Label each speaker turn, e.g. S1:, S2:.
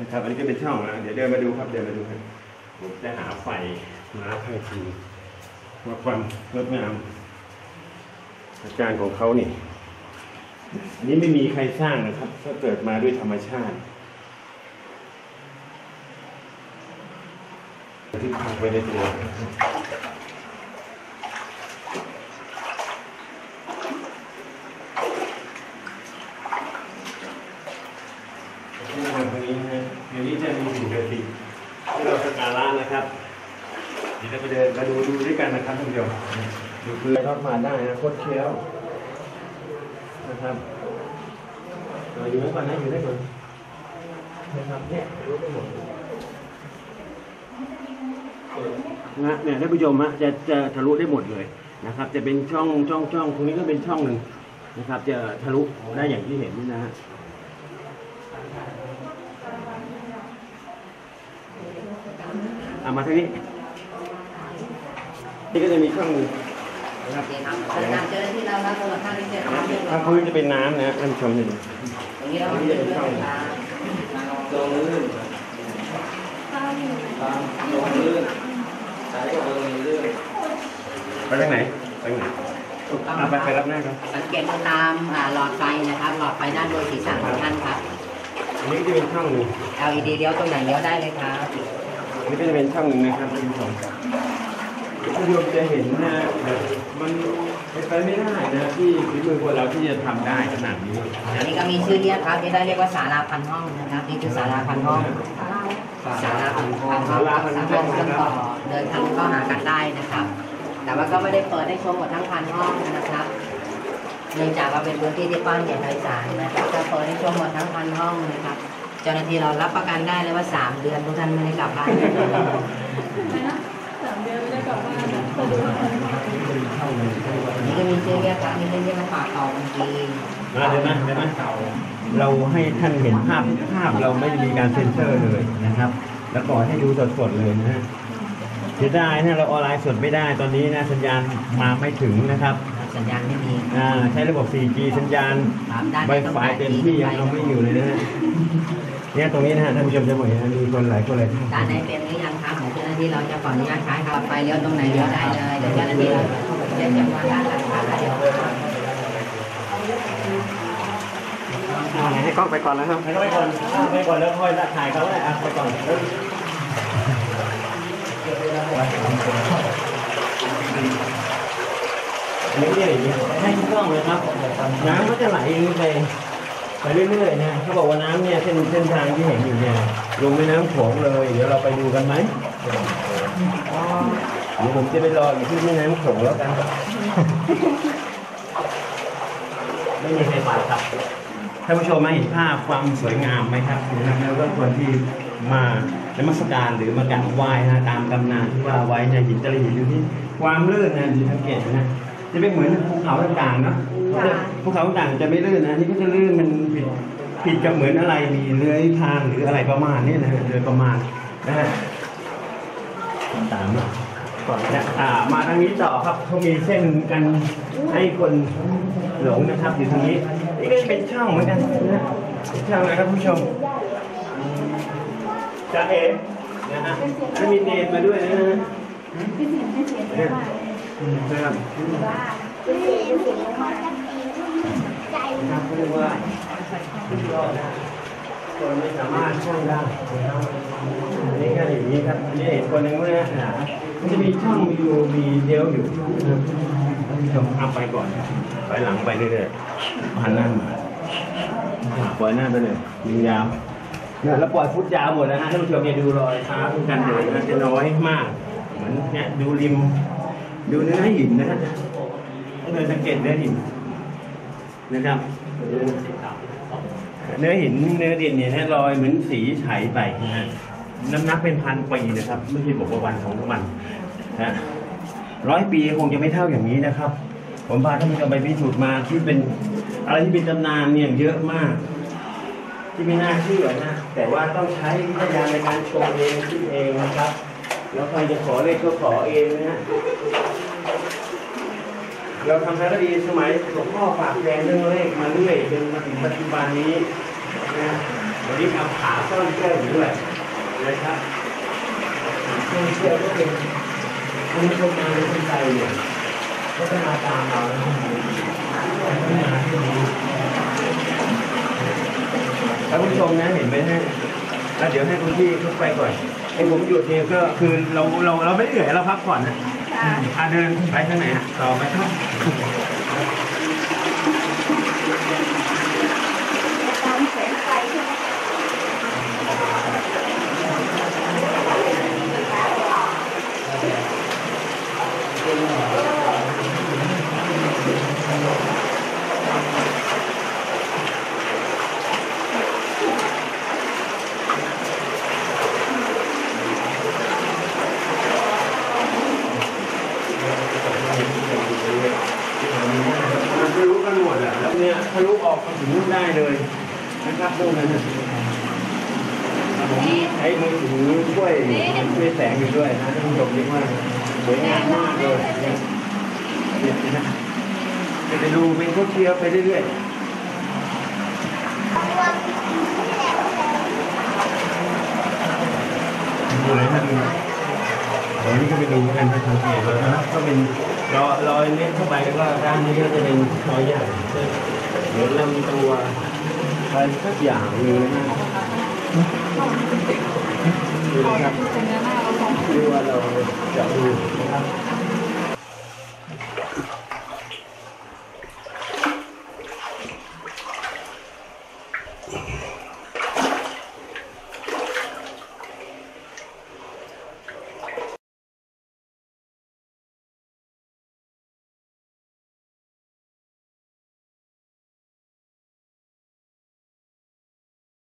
S1: นะครับ อันนี้ก็เป็นช่องนะ เดี๋ยวเดินมาดูครับ เดินมาดูครับผมจะหาไฟมาให้ทีว่าความงดงามอาการของเขานี่ อันนี้ไม่มีใครสร้างนะครับ ก็เกิดมาด้วยธรรมชาติที่พังไปในตัวที่มาตรงนี้นะเดี๋ยวนี้จะมีสิ่งศักดิ์สิทธิ์ที่เราสักการะนะครับ เราไปเดินมาดูดูด้วยกันนะครับท่านผู้ชมดูคือทอดมาได้นะโคตรเคี้ยวนะครับอยู่ได้ก่อนนะอยู่ได้ก่อนนะครับเนี่ยรู้ได้หมดนะเนี่ยท่านผู้ชมฮะจะจะทะลุได้หมดเลยนะครับ จะเป็นช่องช่องช่องตรงนี้ก็เป็นช่องหนึ่งนะครับ จะทะลุได้อย่างที่เห็นนี่นะฮะเอามาทางนี้ นี่ก็จะมีช่องหนึ่งนะครับ
S2: โอเคครับเชิญนำเจ้าหน้าที่เรารับตัวท่านที่เจ็ดครับ
S1: ทางพื้นจะเป็นน้ำนะท่านผู้ชมนี่
S2: ตรงนี้เราไม่ได้เป็นช่องครับ
S3: ลงลื่นตามลงลื่นสายก็ลงลื่น
S1: ไปทางไหนไปทางไหน
S2: ถูกต้อง
S1: อะ
S2: ค
S1: ไป
S2: รับ
S1: ไปรับหน้าครับ
S2: สังเกตดูตามอ่าหลอดไฟนะครับ หลอดไฟด้านบนศีรษะของท่านครับ
S1: อันนี้ก็จะเป็นช่องหนึ่ง
S2: LED เลี้ยวตรงไหนเลี้ยวได้เลยครับ
S1: อันนี้ก็จะเป็นช่องหนึ่งนะครับท่านผู้ชมท่าน ผู้ชมจะเห็นนะมันเป็นไปไม่ได้นะที่ฝีมือคนเราที่จะทำได้ขนาดนี้
S2: อันนี้ก็มีชื่อเรียกครับที่ได้เรียกว่าศาลาพันห้องนะครับนี่คือศาลาพันห้องศาลาพันห้องครับสามารถเชื่อมต่อเดินทางเข้าหากันได้นะครับ แต่ว่าก็ไม่ได้เปิดให้ชมหมดทั้งพันห้องนะครับเนื่องจากว่าเป็นพื้นที่ที่กว้างใหญ่ไพศาลนะครับจะเปิดให้ชมหมดทั้งพันห้องนะครับเจ้าหน้าที่เรารับประกันได้เลยว่า 3 เดือนทุกท่านไม่ได้กลับบ้าน
S4: นี่ก็มี
S2: ชื่อเรียกครับนี่เรียกว่าป่าตองจริง
S1: มาได้ไหมได้ไหมเราให้ท่านเห็นภาพภาพเราไม่มีการเซ็นเซอร์เลยนะครับ แล้วก็ให้ดูสดๆเลยนะฮะเสียดายนะเราออนไลน์สดไม่ได้ตอนนี้นะสัญญาณมาไม่ถึงนะครับ
S2: สัญญาณไม่มี
S1: อ่าใช้ระบบ 4G สัญญาณ
S2: ครับด้าน
S1: ไว
S2: ในต้อง
S1: ไฟ
S2: การ
S1: เต็มที่ยังเอาไม่อยู่เลยนะฮะเนี่ยตรงนี้นะฮะท่านผู้ชมจะเห็นมีคนหลายคนเลย
S2: ด้านในเป็นหรือยังครับของเจ้าหน้าที่เราจะขออนุญาตใช้ครับไฟเลี้ยวตรงไหนเลี้ยวได้เลยเดี๋ยวเจ้าหน้าที่เราจะจำนวนด้านหลังขาเดี๋ยว
S1: ให้กล้องไปก่อนแล้วครับให้กล้องไปก่อนไปก่อนแล้วค่อยถ่ายเขาเลยอะไปก่อนนี่ เนี่ยอย่างเงี้ยให้กล้องเลยครับน้ำก็จะไหลไปไปเรื่อยๆนะเขาบอกว่าน้ำเนี่ยเส้นเส้นทางที่เห็นอยู่เนี่ยลงแม่น้ำโขงเลย เดี๋ยวเราไปดูกันไหมเดี๋ยวผมจะไปรออยู่ที่แม่น้ำโขงแล้วกันไม่มีใครไปครับท่านผู้ชมมาเห็นภาพความสวยงามไหมครับแล้วก็คนที่มาในมัสการหรือมากราบไหว้นะตามตำนานที่ว่าไว้ในหินตะลีดูที่ความลื่นนะดูสังเกตนะ จะเป็นเหมือนภูเขาต่างๆเนาะภูเขาต่างๆจะไม่ลื่นนะนี่ก็จะลื่นมันผิดผิดกับเหมือนอะไรมีเลื้อยทางหรืออะไรประมาณนี้นะฮะโดยประมาณนะฮะตามมาก่อนนะอ่ามาทางนี้ต่อครับเขามีเส้นกันให้คนหลงนะครับ อยู่ทางนี้นี่ก็เป็นช่องเหมือนกันนะเป็นช่องนะครับผู้ชมจะเห็นนะฮะแล้วมีเนมมาด้วยนะฮะ
S4: พี่สิงห์ให้ เสียงได้ว่า
S1: นะครับ
S4: ว่าพี่สิงห์เสีใจ
S1: นะครับเรียกว่าสุดยอดนะคนไม่สามารถช่องได้อันนี้ก็อย่างนี้ครับอันนี้เห็นคนหนึ่งว่านะมันจะมีช่องอยู่มีเดียวอยู่นะครับท่านผู้ชมทำไปก่อนไปหลังไปเรื่อยๆหันหน้ามาปล่อยหน้าไปเลยยิงยาวเนี่ยแล้วปล่อยฟุตยาวหมดนะฮะท่านผู้ชมอย่าดูรอยเท้าทุกการเดินนะจะน้อยมาก เหมือนเนี่ยดูริม ดูเนื้อหินนะฮะต้องเดินสังเกตเนื้อหินนะครับเนื้อหินเนื้อดินเนี่ยนะรอยเหมือนสีไฉไปนะฮะน้ำหนักเป็นพันปีนะครับไม่ใช่บอกว่าวันของมันนะร้อยปีคงจะไม่เท่าอย่างนี้นะครับ ผมพาท่านผู้ชมไปพิสูจน์มาที่เป็นอะไรที่เป็นตำนานเนี่ยเยอะมาก ที่ไม่น่าเชื่อนะแต่ว่าต้องใช้วิทยาในการชมเองคิดเองนะครับ แล้วใครจะขอเลขก็ขอเองนะฮะเราทำสารคดีสมัยหลวงพ่อฝากแดงเรื่องเลขมาเรื่อยจนมาถึงปัจจุบันนี้นะวันนี้ทำขาซ่อนเสื้ออยู่ด้วยนะครับซ่อนเสื้อก็เป็นคุณผู้ชมมาในคนไทยเนี่ยก็จะมาตามเราแล้วก็มาที่นี่ท่านผู้ชมนะเห็นไหมฮะแล้วเดี๋ยวให้คุณพี่ขึ้นไปก่อน ไอ้ผมหยุดเนี่ยก็คือเราเราเราไม่เหนื่อยเราพักผ่อนนะ
S4: ค่ะ
S1: อะเดินไปทางไหนฮะต่อไปครับ
S4: ตามแสงไฟใช่ไหม
S1: มันทะลุกันหมดอะแล้ว เนี่ยทะลุออกมาถึงนู่นได้เลยนะครับพวกนั้นน่ะผมใช้มือถือช่วยช่วยแสงอยู่ด้วยนะท่านผู้ชมเรียกว่าสวยงามมากเลยเนี่ยเนี่ยนะจะไปดูเป็นข้าวเคียวไปเรื่อยๆดูเลยนะดูเดี๋ยวนี้ก็ไปดูกันให้สังเกตเลยนะก็เป็น รอรอยเล็กเข้าไปแล้วก็ด้านนี้ก็จะเป็นรอยใหญ่เหมือนลำตัวอะไรสักอย่างหนึงนะดูนะครับ
S4: เป็นเนื้อหน้าเราของ
S1: ดูว่าเราจะดูนะครับ